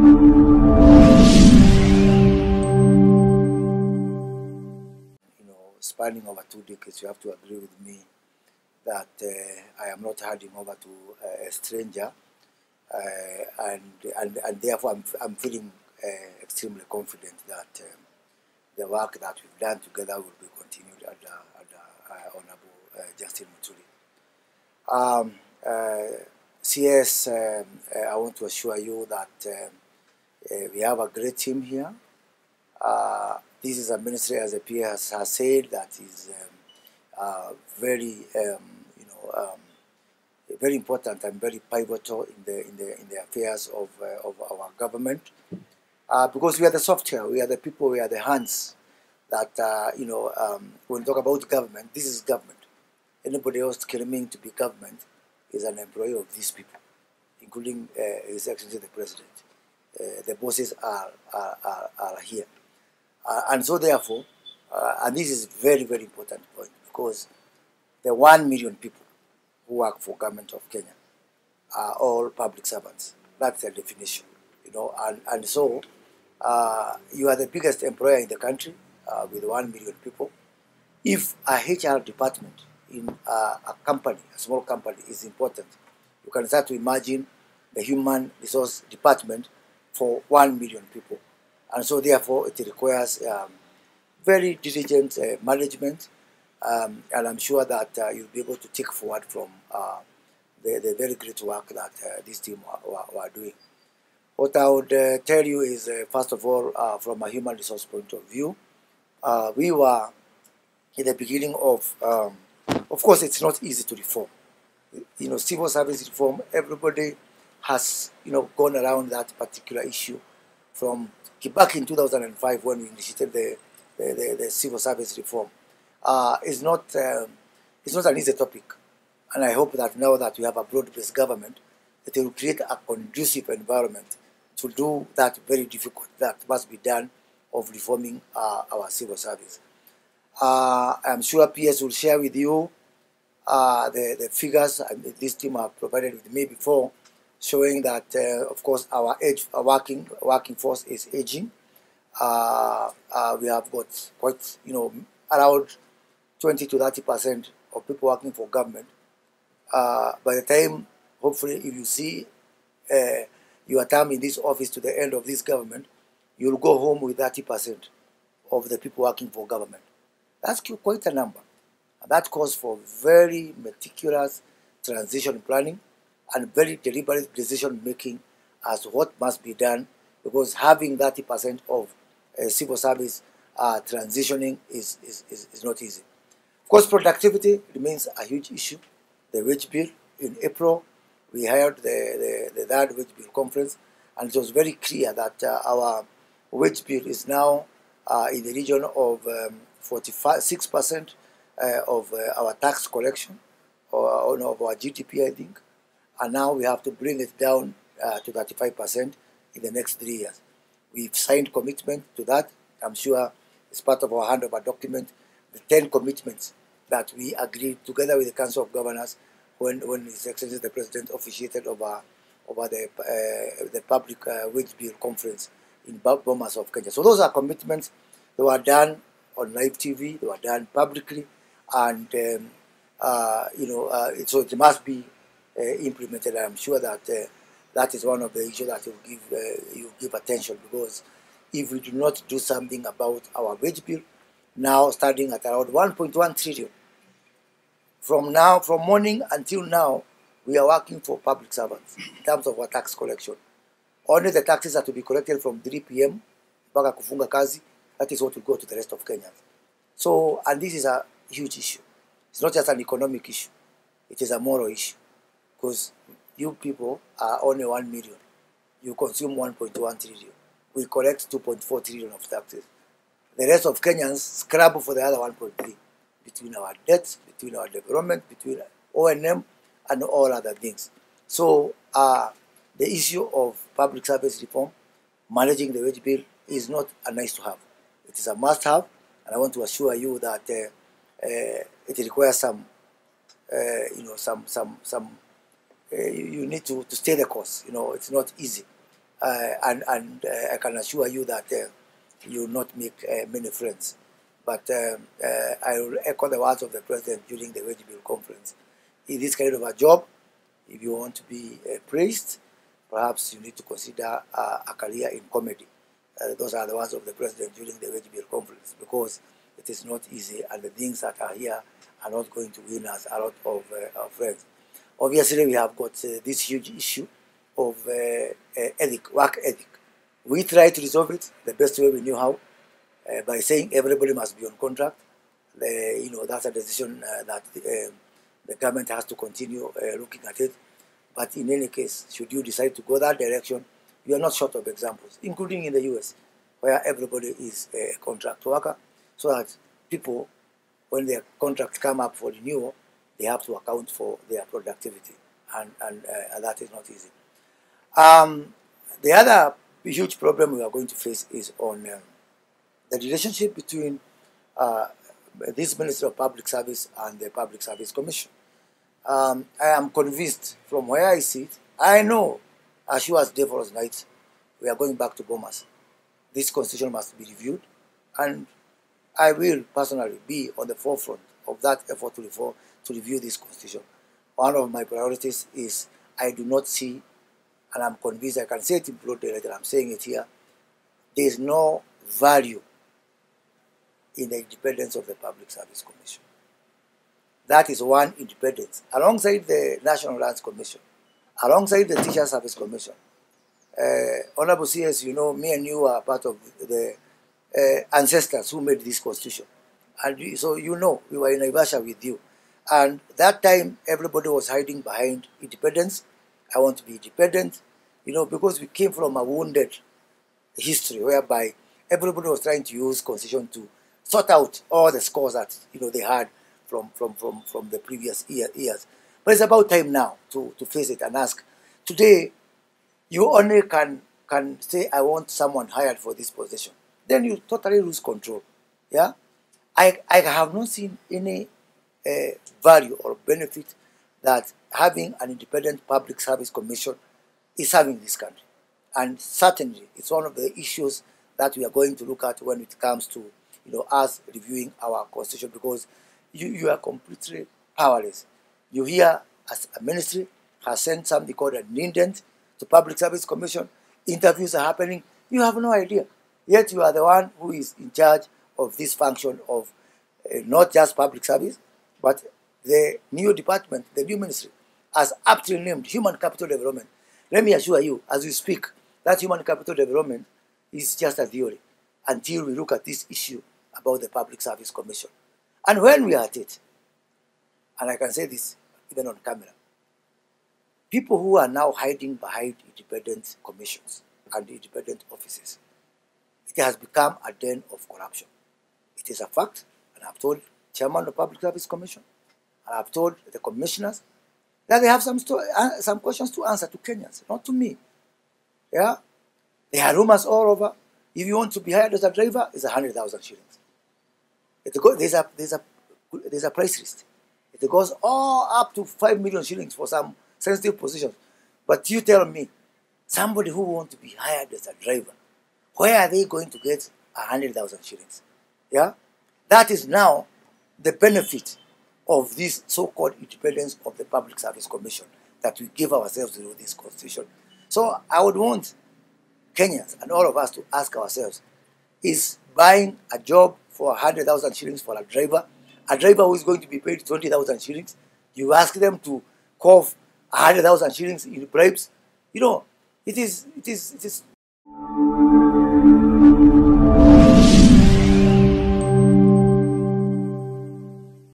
you know, spanning over two decades, you have to agree with me that uh, I am not handing over to uh, a stranger, uh, and, and and therefore I'm, I'm feeling uh, extremely confident that um, the work that we've done together will be continued under, under uh, Honorable uh, Justin Muturi. Um, CS, um, I want to assure you that um, we have a great team here. Uh, this is a ministry, as the PA has, has said, that is um, uh, very, um, you know, um, very important and very pivotal in the in the in the affairs of uh, of our government, uh, because we are the software, we are the people, we are the hands. That uh, you know, um, when we talk about government, this is government. Anybody else claiming to be government is an employee of these people, including uh, His Excellency the President. Uh, the bosses are are, are, are here. Uh, and so therefore, uh, and this is very, very important point because the one million people who work for government of Kenya are all public servants. That's the definition, you know, and, and so uh, you are the biggest employer in the country uh, with one million people. If a HR department in uh, a company, a small company, is important, you can start to imagine the human resource department for one million people and so therefore it requires um, very diligent uh, management um, and I'm sure that uh, you'll be able to take forward from uh, the, the very great work that uh, this team are, were doing. What I would uh, tell you is, uh, first of all, from a human resource point of view, we were in the beginning of, um, of course, it's not easy to reform. You know, civil service reform, everybody has, you know, gone around that particular issue from back in 2005 when we initiated the, the, the, the civil service reform. Uh, is not, um, it's not an easy topic. And I hope that now that we have a broad-based government, that it will create a conducive environment to do that very difficult, that must be done of reforming uh, our civil service. Uh, I'm sure PS will share with you uh, the, the figures this team have provided with me before, showing that, uh, of course, our age, our working working force is aging. Uh, uh, we have got quite, you know, around 20 to 30 percent of people working for government. Uh, by the time, hopefully, if you see uh, your term in this office to the end of this government, you'll go home with 30 percent of the people working for government. That's quite a number. That calls for very meticulous transition planning and very deliberate decision making as to what must be done because having 30% of uh, civil service uh, transitioning is, is, is, is not easy. Of course, productivity remains a huge issue. The wage bill in April, we hired the, the, the third wage bill conference, and it was very clear that uh, our wage bill is now uh, in the region of um, 46% uh, of uh, our tax collection, or, or no, of our GDP, I think and now we have to bring it down uh, to 35% in the next three years. We've signed commitment to that. I'm sure it's part of our handover document, the 10 commitments that we agreed together with the Council of Governors when, when His Excellency the President officiated over, over the, uh, the public uh, wage bill conference in Bomas of Kenya. So those are commitments that were done on live TV, they were done publicly, and um, uh, you know, uh, so it must be implemented. I'm sure that uh, that is one of the issues that you give uh, you give attention because if we do not do something about our wage bill, now starting at around 1.1 trillion. From now, from morning until now, we are working for public servants in terms of our tax collection. Only the taxes are to be collected from 3 p.m. mpaka kufunga kazi. That is what will go to the rest of Kenyans. So, and this is a huge issue. It's not just an economic issue. It is a moral issue because you people are only 1 million. You consume 1.1 trillion. We collect 2.4 trillion of taxes. The rest of Kenyans scrap for the other 1.3 between our debts, between our development, between O&M, and all other things. So uh, the issue of public service reform, managing the wage bill, is not a nice to have. It is a must have, and I want to assure you that uh, uh, it requires some, uh, you know, some some some you, you need to, to stay the course. You know, it's not easy. uh, and, and uh, I can assure you that uh, you will not make uh, many friends. But um, uh, I will echo the words of the president during the wage bill conference. In this kind of a job, if you want to be praised, perhaps you need to consider a career in comedy. those are the words of the president during the wage bill conference because it is not easy and the things that are here are not going to win us a lot of, of friends. Obviously, we have got this huge issue of uh, ethic, work ethic. We try to resolve it the best way we knew how uh, by saying everybody must be on contract. you know, that's a decision uh, that the, um, the, government has to continue looking at it. But in any case, should you decide to go that direction, you are not short of examples, including in the US, where everybody is a contract worker, so that people, when their contracts come up for renewal, they have to account for their productivity, and, and, uh, that is not easy. Um, the other huge problem we are going to face is on um, the relationship between uh, this Ministry of Public Service and the Public Service Commission. Um, I am convinced from where I sit, I know as sure as day follows night, we are going back to Bomas. This constitution must be reviewed, and I will personally be on the forefront of that effort to, reform, to review this constitution. One of my priorities is I do not see and I'm convinced I can say it in broad daylight, I'm saying it here, there is no value in the independence of the Public Service Commission. That is one independence, alongside the National Lands Commission, alongside the Teacher Service Commission. Uh, Honorable CS, you know, me and you are part of the uh, ancestors who made this constitution. And so you know, we were in Naivasha with you. And that time, everybody was hiding behind independence I want to be independent, you know, because we came from a wounded history whereby everybody was trying to use constitution to sort out all the scores that you know they had from from from, from the previous year, years. But it's about time now to, to face it and ask. Today, you only can can say I want someone hired for this position. Then you totally lose control. Yeah, I I have not seen any uh, value or benefit that having an independent public service commission is having this country. And certainly, it's one of the issues that we are going to look at when it comes to you know, us reviewing our constitution because you, you are completely powerless. You hear as a ministry has sent something called an indent to Public Service Commission, interviews are happening, you have no idea. Yet you are the one who is in charge of this function of uh, not just public service, but the new department, the new ministry, has aptly named Human Capital Development. Let me assure you, as we speak, that human capital development is just a theory until we look at this issue about the Public Service Commission. And when we are at it, and I can say this even on camera, people who are now hiding behind independent commissions and independent offices, it has become a den of corruption. It is a fact, and I've told Chairman of the Public Service Commission, I've told the commissioners that they have some, uh, some questions to answer to Kenyans, not to me. Yeah? There are rumors all over. If you want to be hired as a driver, it's 100,000 shillings. there's, a, there's, a, there's a price list. It goes all up to 5 million shillings for some sensitive positions. But you tell me, somebody who wants to be hired as a driver, where are they going to get 100,000 shillings? Yeah? That is now the benefit of this so-called independence of the Public Service Commission that we give ourselves to this constitution. So I would want Kenyans and all of us to ask ourselves, is buying a job for 100,000 shillings for a driver, a driver who is going to be paid 20,000 shillings, you ask them to cough 100,000 shillings in bribes, you know, it is, it is, it is.